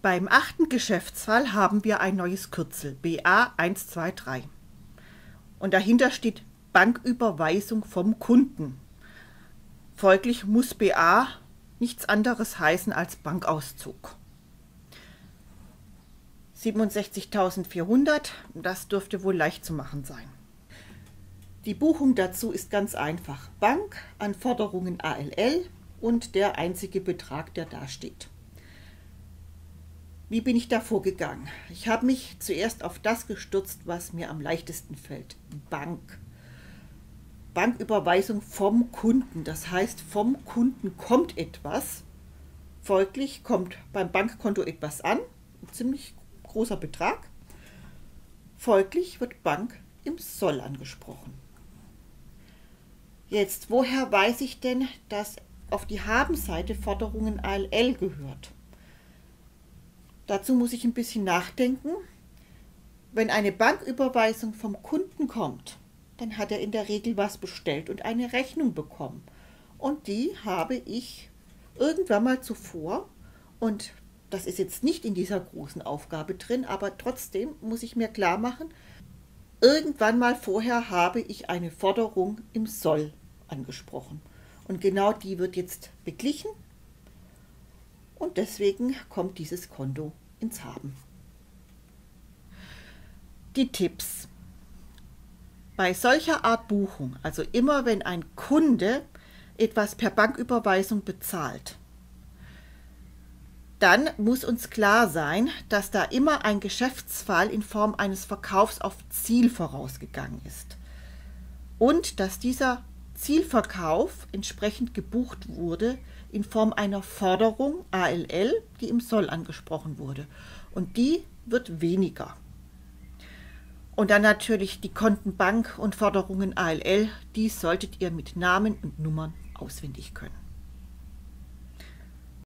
Beim achten Geschäftsfall haben wir ein neues Kürzel BA 123 und dahinter steht Banküberweisung vom Kunden. Folglich muss BA nichts anderes heißen als Bankauszug. 67.400, das dürfte wohl leicht zu machen sein. Die Buchung dazu ist ganz einfach. Bank, Anforderungen ALL und der einzige Betrag, der da steht. Wie bin ich da vorgegangen? Ich habe mich zuerst auf das gestürzt, was mir am leichtesten fällt. Bank. Banküberweisung vom Kunden. Das heißt, vom Kunden kommt etwas. Folglich kommt beim Bankkonto etwas an. Ein ziemlich großer Betrag. Folglich wird Bank im Soll angesprochen. Jetzt, woher weiß ich denn, dass auf die Habenseite Forderungen ALL gehört? Dazu muss ich ein bisschen nachdenken. Wenn eine Banküberweisung vom Kunden kommt, dann hat er in der Regel was bestellt und eine Rechnung bekommen. Und die habe ich irgendwann mal zuvor, und das ist jetzt nicht in dieser großen Aufgabe drin, aber trotzdem muss ich mir klar machen, irgendwann mal vorher habe ich eine Forderung im Soll angesprochen. Und genau die wird jetzt beglichen und deswegen kommt dieses Konto ins Haben. Die Tipps. Bei solcher Art Buchung, also immer wenn ein Kunde etwas per Banküberweisung bezahlt, dann muss uns klar sein, dass da immer ein Geschäftsfall in Form eines Verkaufs auf Ziel vorausgegangen ist und dass dieser Zielverkauf entsprechend gebucht wurde in Form einer Forderung ALL, die im Soll angesprochen wurde. Und die wird weniger. Und dann natürlich die Kontenbank und Forderungen ALL, die solltet ihr mit Namen und Nummern auswendig können.